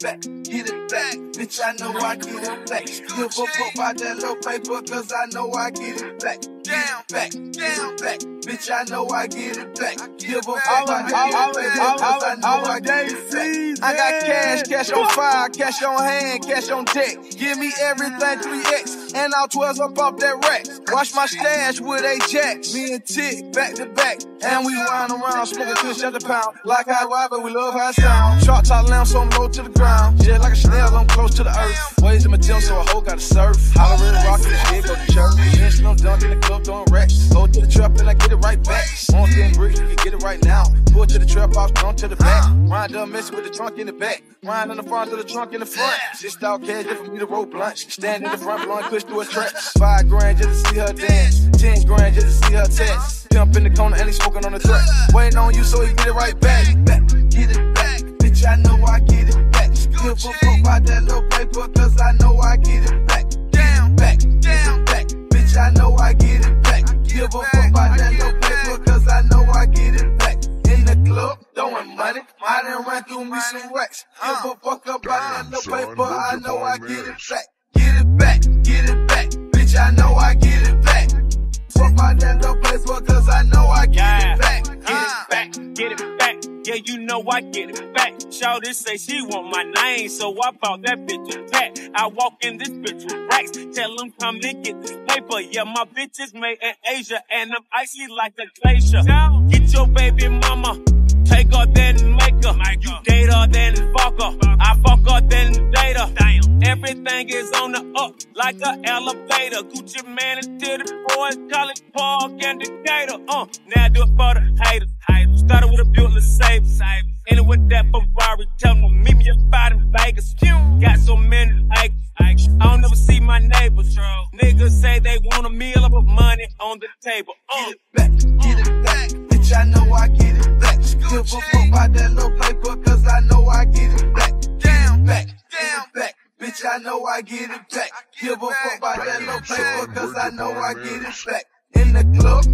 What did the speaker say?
back, get it back. Bitch, I know I get it back. Give a fuck about that little paper, cause I know I get it back. Down, back, down, back. Bitch, I know I get it back. Give a fuck that little paper, cause I I get it back. I got cash, cash on fire, cash on hand, cash on deck. Give me everything 3X, and I'll 12 up off that rack. Watch my stash with a jack. Me and Tick, back to back. And we run around, smoking kush at the pound. Like I ride, but we love how it sound. Short top lamb, so I'm low to the ground. Just like a snail, I'm close to the earth. Waves in my gym, so a hoe gotta surf. Holler in rockin' Pull to the trap house, down to the back. Wind up messing with the trunk in the back. Wind on the front of the trunk in the front. Six out cash just for me to roll blunts. Stand in the front, blowing push through a trap. Five grand just to see her dance. Ten grand just to see her test. Jump in the corner and he smoking on the track. Waiting on you so he get it right back. back. Get it back. Bitch, I know I get it back. Give a fuck about that little paper, cause I know money. I done ran through me some racks. Give a fuck about that little paper, I know I get it back. Get it back, get it back. Bitch, I know I get it back. Fuck about that little paper, cause I know I get Yeah. it back. Get it back. get it back. Yeah, you know I get it back. Shawty say she want my name, so I bought that bitch a pack. I walk in this bitch with racks. Tell them come and get this paper. Yeah, my bitch is made in Asia, and I'm icy like a glacier. Get your baby mama. Everything is on the up like an elevator. Gucci Mane and Tity Boi, college park and Decatur. Uh, now I do it for the haters. Started with a Buick save. Ended with that Ferrari. Tell them meet me up in Vegas. Got so many acres. I don't never see my neighbors. Niggas say they want a meal, I put money on the table. Uh. Get it back, get it back. Bitch, I know I get it back. Give I know I get it back. Give a fuck about that little paper, cause I know I get it back. In the club,